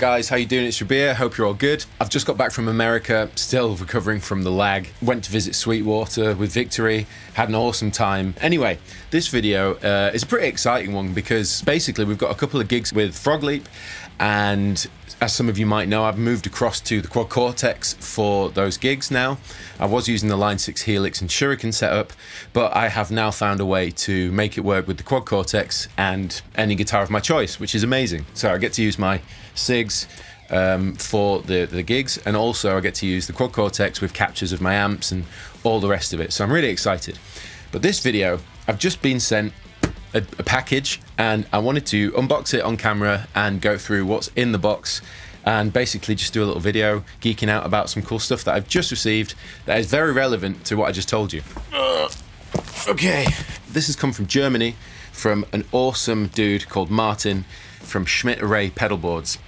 Guys, how you doing? It's Rabea, hope you're all good. I've just got back from America, still recovering from the lag. Went to visit Sweetwater with Victory, had an awesome time. Anyway, this video uh, is a pretty exciting one because basically we've got a couple of gigs with Frog Leap and as some of you might know, I've moved across to the Quad Cortex for those gigs now. I was using the Line 6 Helix and Shuriken setup, but I have now found a way to make it work with the Quad Cortex and any guitar of my choice, which is amazing. So I get to use my SIGs um, for the, the gigs, and also I get to use the Quad Cortex with captures of my amps and all the rest of it. So I'm really excited. But this video, I've just been sent a, a, package and I wanted to unbox it on camera and go through what's in the box and basically just do a little video geeking out about some cool stuff that I've just received that is very relevant to what I just told you. Uh, okay, this has come from Germany from an awesome dude called Martin from Schmidt Array Pedalboards.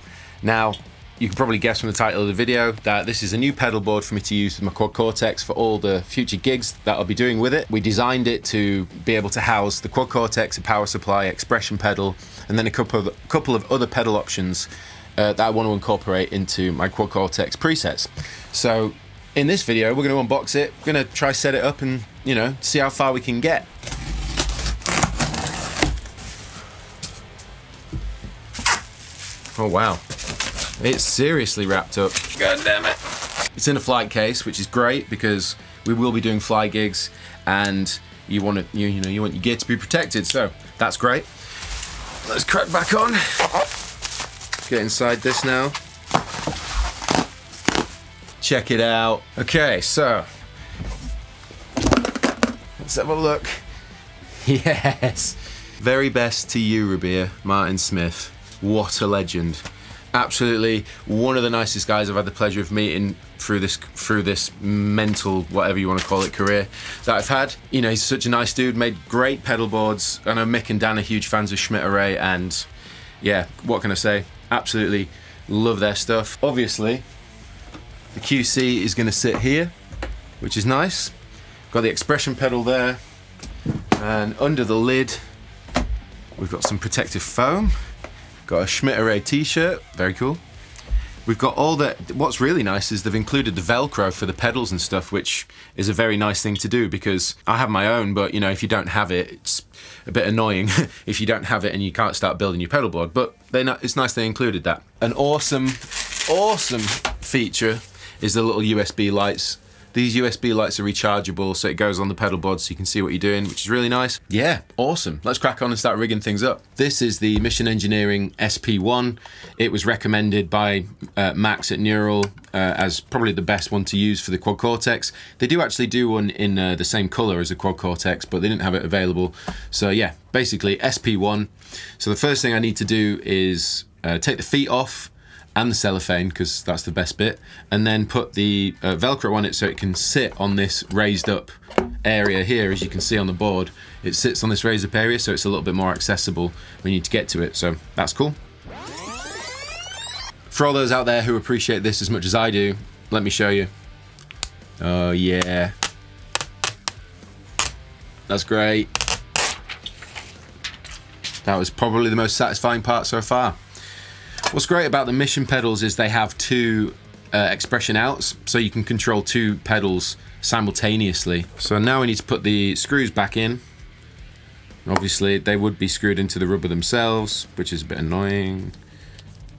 Now, you can probably guess from the title of the video that this is a new pedal board for me to use with my Quad Cortex for all the future gigs that I'll be doing with it. We designed it to be able to house the Quad Cortex, a power supply, expression pedal, and then a couple of, couple of other pedal options uh, that I want to incorporate into my Quad Cortex presets. So in this video, we're going to unbox it, we're going to try set it up and, you know, see how far we can get. Oh wow. It's seriously wrapped up. God damn it. It's in a flight case, which is great because we will be doing fly gigs and you want to, you, you know, you want your gear to be protected. So that's great. Let's crack back on. Get inside this now. Check it out. Okay, so let's have a look. Yes. Very best to you, Rabea, Martin Schmidt. What a legend absolutely one of the nicest guys I've had the pleasure of meeting through this through this mental whatever you want to call it career that I've had. You know, he's such a nice dude. Made great pedal boards. I know Mick and Dan are huge fans of Schmidt Array, and yeah, what can I say? Absolutely love their stuff. Obviously, the QC is going to sit here, which is nice. Got the expression pedal there, and under the lid, we've got some protective foam. Got a Schmidt Array t-shirt, very cool. We've got all the, what's really nice is they've included the Velcro for the pedals and stuff, which is a very nice thing to do because I have my own, but you know, if you don't have it, it's a bit annoying if you don't have it and you can't start building your pedal board, but they, it's nice they included that. An awesome, awesome feature is the little USB lights these USB lights are rechargeable, so it goes on the pedal board so you can see what you're doing, which is really nice. Yeah, awesome. Let's crack on and start rigging things up. This is the Mission Engineering SP1. It was recommended by uh, Max at Neural uh, as probably the best one to use for the Quad Cortex. They do actually do one in uh, the same color as the Quad Cortex, but they didn't have it available. So yeah, basically SP1. So the first thing I need to do is uh, take the feet off and the cellophane because that's the best bit and then put the uh, velcro on it so it can sit on this raised up area here. As you can see on the board it sits on this raised up area so it's a little bit more accessible when you need to get to it. So that's cool. For all those out there who appreciate this as much as I do let me show you. Oh yeah. That's great. That was probably the most satisfying part so far What's great about the Mission pedals is they have two uh, expression outs, so you can control two pedals simultaneously. So now we need to put the screws back in. Obviously, they would be screwed into the rubber themselves, which is a bit annoying.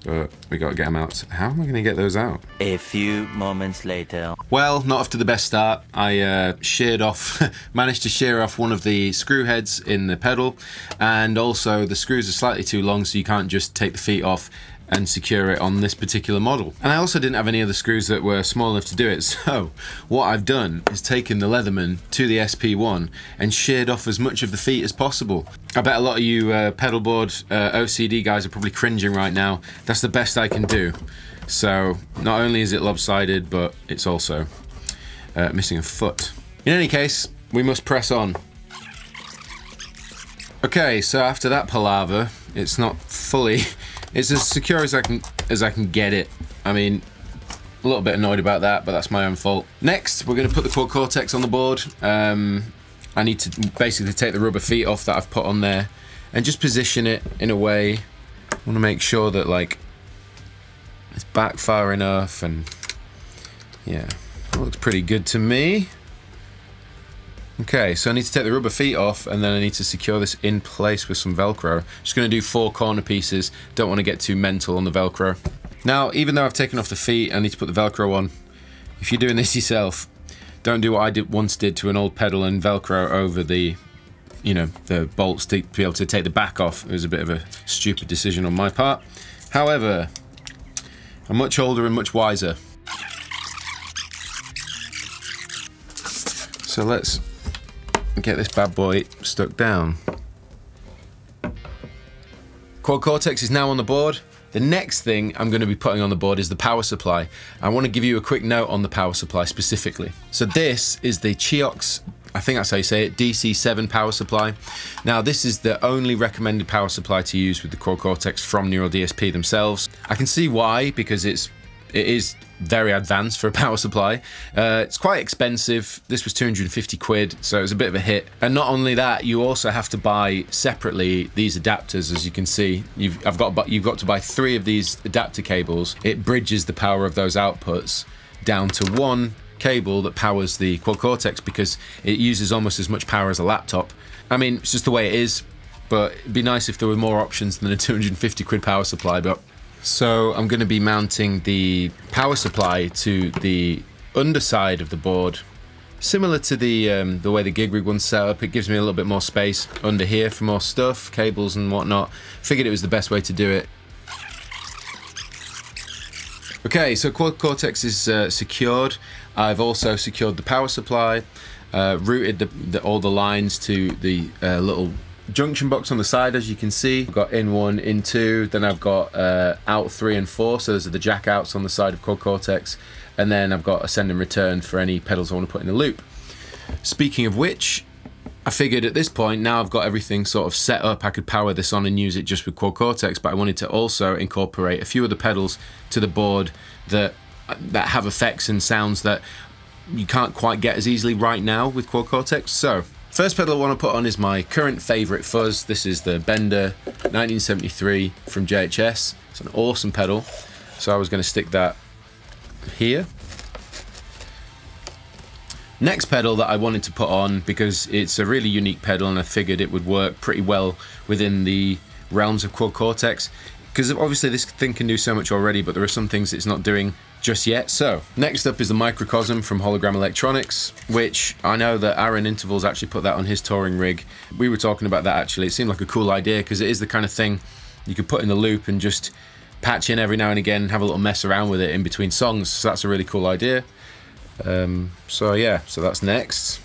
But we gotta get them out. How am I gonna get those out? A few moments later. Well, not off to the best start. I uh, sheared off, managed to shear off one of the screw heads in the pedal, and also the screws are slightly too long, so you can't just take the feet off and secure it on this particular model. And I also didn't have any other screws that were small enough to do it, so what I've done is taken the Leatherman to the SP1 and sheared off as much of the feet as possible. I bet a lot of you uh, pedalboard uh, OCD guys are probably cringing right now. That's the best I can do. So not only is it lopsided, but it's also uh, missing a foot. In any case, we must press on. Okay, so after that palaver, it's not fully It's as secure as I can as I can get it. I mean, a little bit annoyed about that, but that's my own fault. Next, we're going to put the Quad Cortex on the board. Um, I need to basically take the rubber feet off that I've put on there and just position it in a way. I want to make sure that like it's back far enough and yeah, looks pretty good to me. Okay, so I need to take the rubber feet off and then I need to secure this in place with some Velcro. Just going to do four corner pieces. Don't want to get too mental on the Velcro. Now, even though I've taken off the feet, I need to put the Velcro on. If you're doing this yourself, don't do what I did once did to an old pedal and Velcro over the, you know, the bolts to be able to take the back off. It was a bit of a stupid decision on my part. However, I'm much older and much wiser. So let's get this bad boy stuck down. Quad Cortex is now on the board. The next thing I'm going to be putting on the board is the power supply. I want to give you a quick note on the power supply specifically. So this is the CIOKS, I think that's how you say it, DC7 power supply. Now this is the only recommended power supply to use with the Quad Cortex from Neural DSP themselves. I can see why, because it's it is very advanced for a power supply. Uh, it's quite expensive. This was 250 quid, so it was a bit of a hit. And not only that, you also have to buy separately these adapters. As you can see, you've I've got you've got to buy three of these adapter cables. It bridges the power of those outputs down to one cable that powers the Quad Cortex because it uses almost as much power as a laptop. I mean, it's just the way it is. But it'd be nice if there were more options than a 250 quid power supply. But so I'm going to be mounting the power supply to the underside of the board. Similar to the um, the way the gig rig one's set up, it gives me a little bit more space under here for more stuff, cables and whatnot. Figured it was the best way to do it. Okay, so Quad Cortex is uh, secured. I've also secured the power supply, uh, routed the, the, all the lines to the uh, little junction box on the side as you can see. I've got in one in two then I've got uh, out three and four so those are the jack outs on the side of Quad Cortex and then I've got a send and return for any pedals I want to put in the loop. Speaking of which I figured at this point now I've got everything sort of set up I could power this on and use it just with Quad Cortex but I wanted to also incorporate a few of the pedals to the board that that have effects and sounds that you can't quite get as easily right now with Quad Cortex. So First pedal I want to put on is my current favourite fuzz. This is the Bender 1973 from JHS. It's an awesome pedal. So I was going to stick that here. Next pedal that I wanted to put on because it's a really unique pedal and I figured it would work pretty well within the realms of Quad Cortex because obviously this thing can do so much already but there are some things it's not doing just yet. So, next up is the Microcosm from Hologram Electronics, which I know that Aaron Intervals actually put that on his touring rig. We were talking about that actually. It seemed like a cool idea because it is the kind of thing you could put in the loop and just patch in every now and again and have a little mess around with it in between songs. So that's a really cool idea. Um, so yeah, so that's next.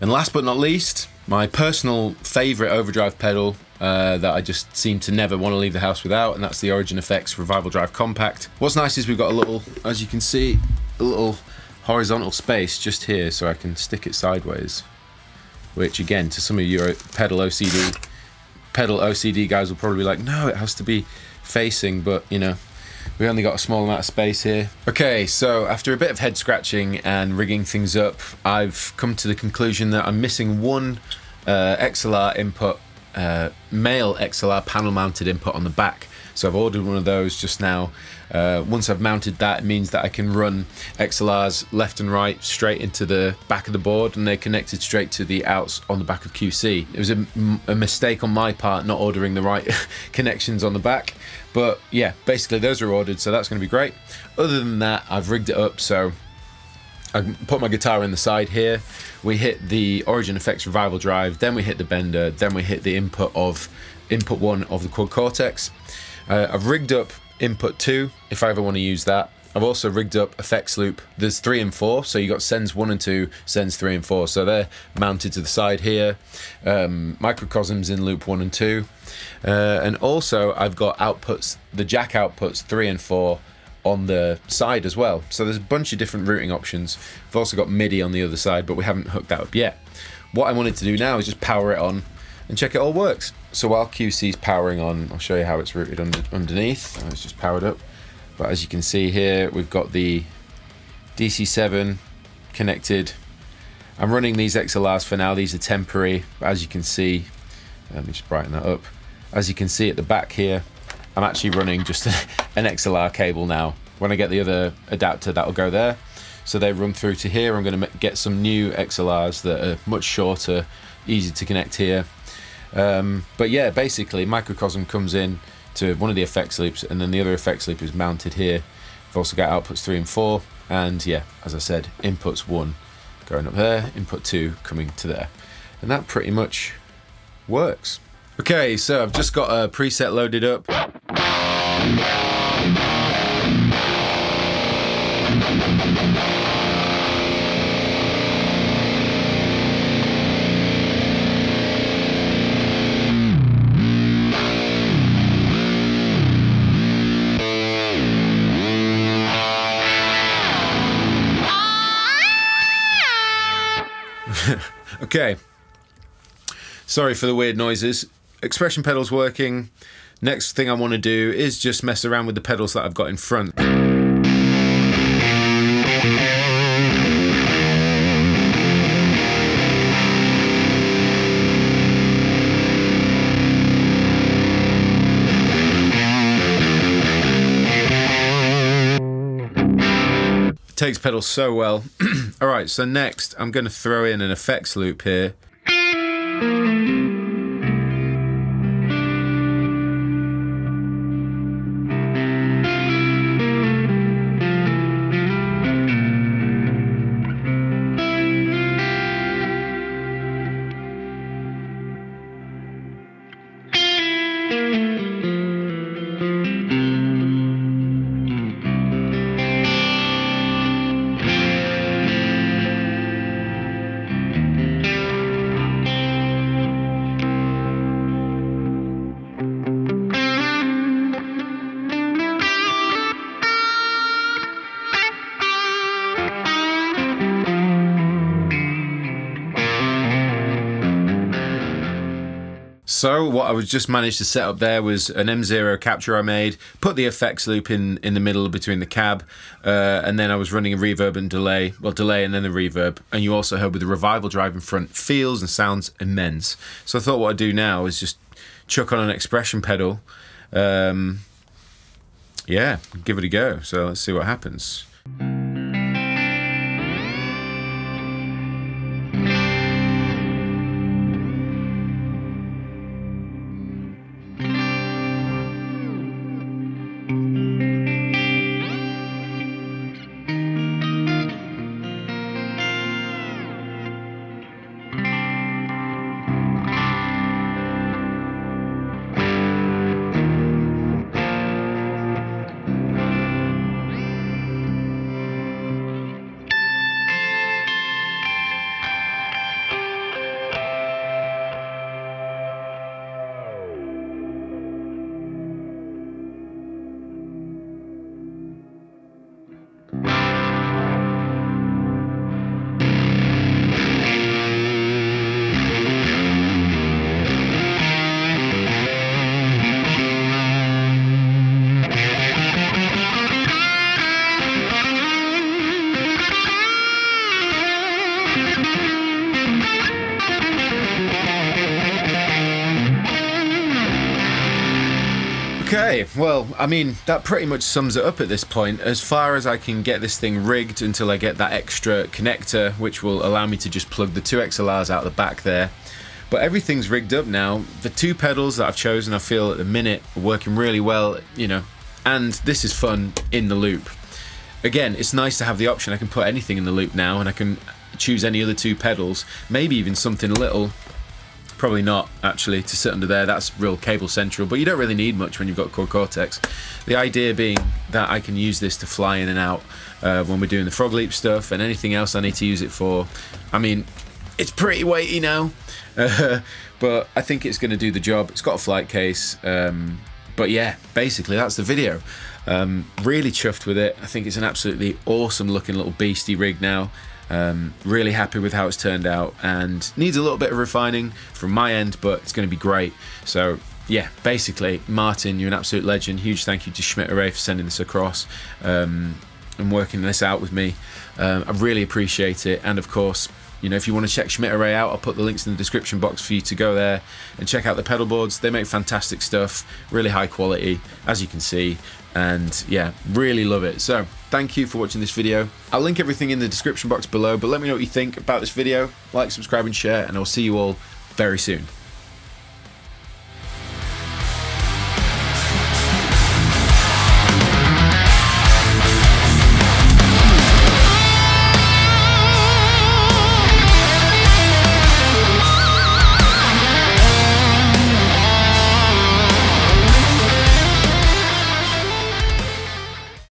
And last but not least, my personal favorite overdrive pedal uh, that I just seem to never want to leave the house without, and that's the Origin Effects Revival Drive Compact. What's nice is we've got a little, as you can see, a little horizontal space just here so I can stick it sideways. Which again, to some of your pedal OCD, pedal OCD guys will probably be like, no, it has to be facing, but you know, we only got a small amount of space here. Okay, so after a bit of head scratching and rigging things up, I've come to the conclusion that I'm missing one uh, XLR input uh, male XLR panel mounted input on the back. So I've ordered one of those just now. Uh, once I've mounted that, it means that I can run XLRs left and right straight into the back of the board and they're connected straight to the outs on the back of QC. It was a, a mistake on my part not ordering the right connections on the back. But yeah, basically those are ordered, so that's going to be great. Other than that, I've rigged it up so I put my guitar in the side here. We hit the Origin Effects Revival Drive, then we hit the Bender, then we hit the input of input one of the Quad Cortex. Uh, I've rigged up input two if I ever want to use that. I've also rigged up effects loop. There's three and four, so you got sends one and two, sends three and four. So they're mounted to the side here. Um, microcosms in loop one and two, uh, and also I've got outputs, the jack outputs three and four on the side as well. So there's a bunch of different routing options. We've also got MIDI on the other side, but we haven't hooked that up yet. What I wanted to do now is just power it on and check it all works. So while QC's powering on, I'll show you how it's routed under, underneath. Oh, it's just powered up. But as you can see here, we've got the DC7 connected. I'm running these XLRs for now. These are temporary. As you can see, let me just brighten that up. As you can see at the back here, I'm actually running just an XLR cable now. When I get the other adapter, that'll go there. So they run through to here. I'm going to get some new XLRs that are much shorter, easy to connect here. Um, but yeah, basically, Microcosm comes in to one of the effects loops, and then the other effects loop is mounted here. I've also got outputs three and four, and yeah, as I said, inputs one going up there, input two coming to there. And that pretty much works. Okay, so I've just got a preset loaded up. okay. Sorry for the weird noises. Expression pedal's working. Next thing I want to do is just mess around with the pedals that I've got in front. takes pedals so well. All right, so next I'm going to throw in an effects loop here. So what I was just managed to set up there was an M0 capture I made, put the effects loop in in the middle between the cab, uh, and then I was running a reverb and delay, well delay and then the reverb, and you also heard with the revival drive in front, feels and sounds immense. So I thought what I'd do now is just chuck on an expression pedal, um, yeah, give it a go. So let's see what happens. Okay, well, I mean, that pretty much sums it up at this point. As far as I can get this thing rigged until I get that extra connector, which will allow me to just plug the two XLRs out the back there. But everything's rigged up now. The two pedals that I've chosen, I feel at the minute, are working really well, you know, and this is fun in the loop. Again, it's nice to have the option. I can put anything in the loop now, and I can choose any other two pedals, maybe even something little Probably not, actually, to sit under there. That's real cable central, but you don't really need much when you've got Quad Cortex. The idea being that I can use this to fly in and out uh, when we're doing the frog leap stuff and anything else I need to use it for. I mean, it's pretty weighty now, uh, but I think it's going to do the job. It's got a flight case. Um, but yeah, basically that's the video. Um, really chuffed with it. I think it's an absolutely awesome looking little beastie rig now. Um, really happy with how it's turned out and needs a little bit of refining from my end, but it's going to be great. So yeah, basically, Martin, you're an absolute legend. Huge thank you to Schmidt Array for sending this across um, and working this out with me. Um, I really appreciate it. And of course, You know, if you want to check Schmidt Array out, I'll put the links in the description box for you to go there and check out the pedal boards. They make fantastic stuff, really high quality, as you can see. And yeah, really love it. So thank you for watching this video. I'll link everything in the description box below, but let me know what you think about this video. Like, subscribe, and share, and I'll see you all very soon.